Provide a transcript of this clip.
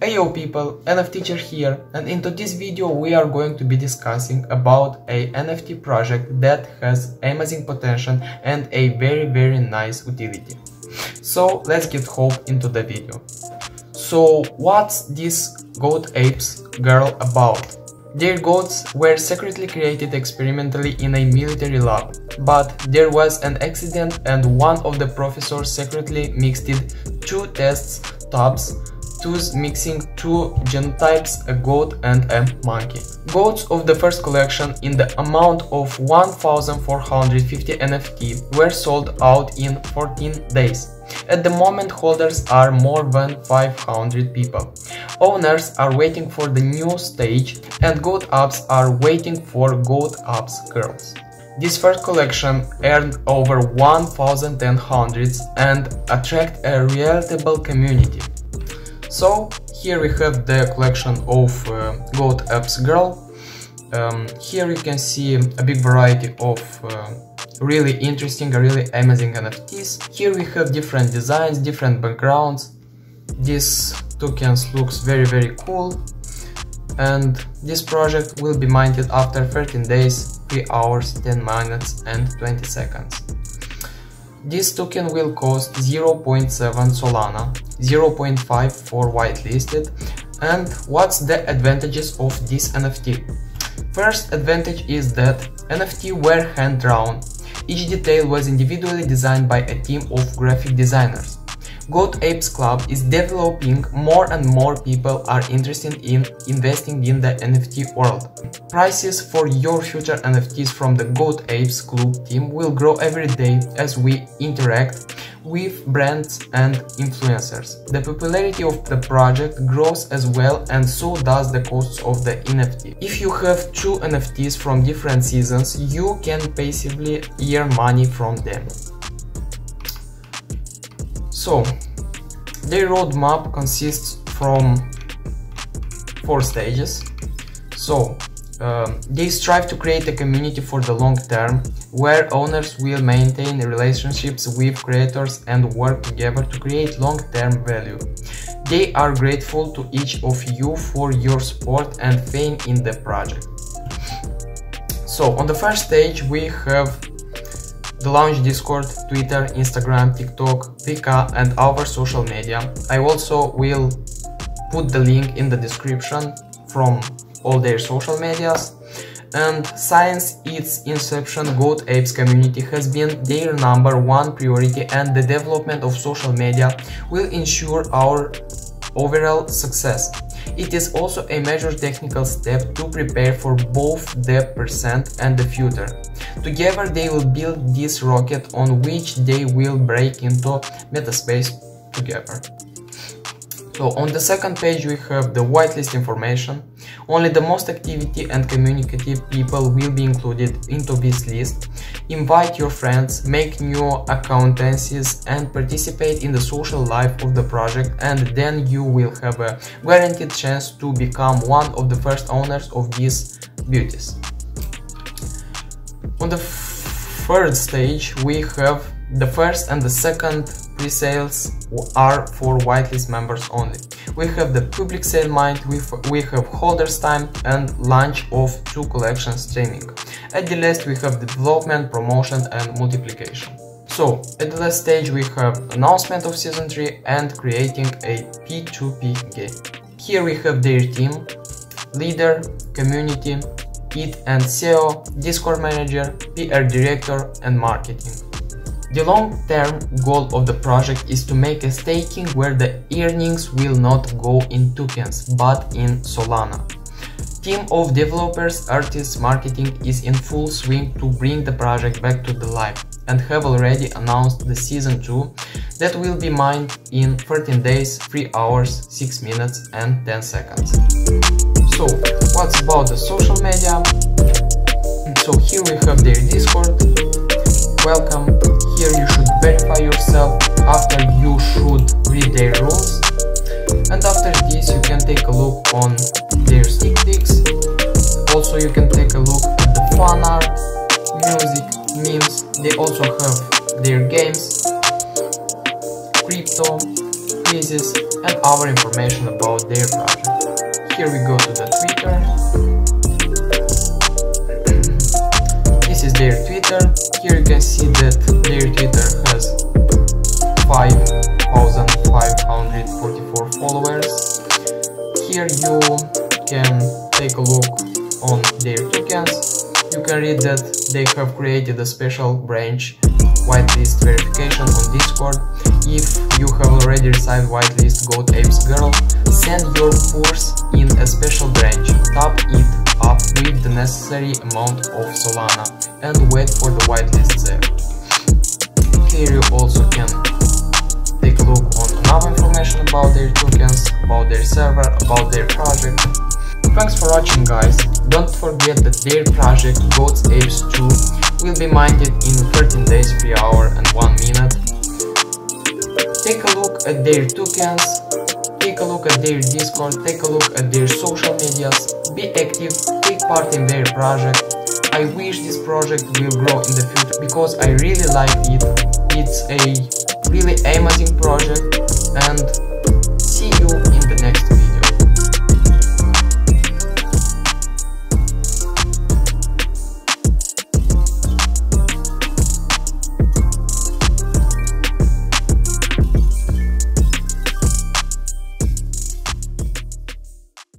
Ayo people, NFTeacher here and into this video we are going to be discussing about a NFT project that has amazing potential and a very very nice utility. So let's get hope into the video. So what's this Goat Apes girl about? Their goats were secretly created experimentally in a military lab, but there was an accident and one of the professors secretly mixed two test tubs thus mixing two genotypes, a goat and a monkey. Goats of the first collection in the amount of 1450 NFT were sold out in 14 days. At the moment holders are more than 500 people. Owners are waiting for the new stage and Goat Apes are waiting for Goat Apes girls. This first collection earned over 1,100 and attract a relatable community. So here we have the collection of uh, Goat Apes Girl. Um, here you can see a big variety of uh, really interesting, really amazing NFTs. Here we have different designs, different backgrounds. This tokens looks very very cool and this project will be minted after 13 days, 3 hours, 10 minutes and 20 seconds. This token will cost 0.7 Solana, 0.5 for whitelisted. And what's the advantages of this NFT? First advantage is that NFT were hand drawn. Each detail was individually designed by a team of graphic designers. Goat Apes Club is developing more and more people are interested in investing in the NFT world. Prices for your future NFTs from the Goat Apes Club team will grow every day as we interact with brands and influencers. The popularity of the project grows as well and so does the costs of the NFT. If you have two NFTs from different seasons, you can passively earn money from them. So, their roadmap consists from four stages. So, um, they strive to create a community for the long term, where owners will maintain relationships with creators and work together to create long-term value. They are grateful to each of you for your support and faith in the project. So on the first stage we have the launch Discord, Twitter, Instagram, TikTok, Vika and our social media. I also will put the link in the description from all their social medias. And since its inception, Goat Apes community has been their number one priority and the development of social media will ensure our overall success. It is also a major technical step to prepare for both the present and the future. Together they will build this rocket on which they will break into metaspace together. So on the second page we have the whitelist information. Only the most activity and communicative people will be included into this list. Invite your friends, make new acquaintances and participate in the social life of the project and then you will have a guaranteed chance to become one of the first owners of these beauties. On the third stage we have the first and the second pre-sales are for whitelist members only. We have the public sale mind, we have holders time and launch of two collections streaming. At the last we have development, promotion and multiplication. So, at the last stage we have announcement of season 3 and creating a P2P game. Here we have their team, leader, community, it and SEO, Discord manager, PR director and marketing. The long-term goal of the project is to make a staking where the earnings will not go in tokens, but in Solana. Team of developers, artists, marketing is in full swing to bring the project back to the life and have already announced the season 2 that will be mined in 13 days, 3 hours, 6 minutes and 10 seconds. So, what's about the social media? So here we have their Discord, welcome here you should verify yourself after you should read their rules and after this you can take a look on their stick pics also you can take a look at the fan art music memes they also have their games crypto quizzes and our information about their project. Here we go to the Twitter. Their Twitter. Here you can see that their Twitter has 5,544 followers. Here you can take a look on their tokens. You can read that they have created a special branch whitelist verification on Discord. If you have already received whitelist Goat Apes Girl, send your force in a special branch, top it necessary amount of Solana and wait for the whitelist there. Here you also can take a look on enough information about their tokens, about their server, about their project. Thanks for watching guys, don't forget that their project Goats Apes 2 will be mined in 13 days, 3 hour and 1 minute. Take a look at their tokens, take a look at their Discord, take a look at their social medias, be active, take part in their project. I wish this project will grow in the future because I really like it. It's a really amazing project and see you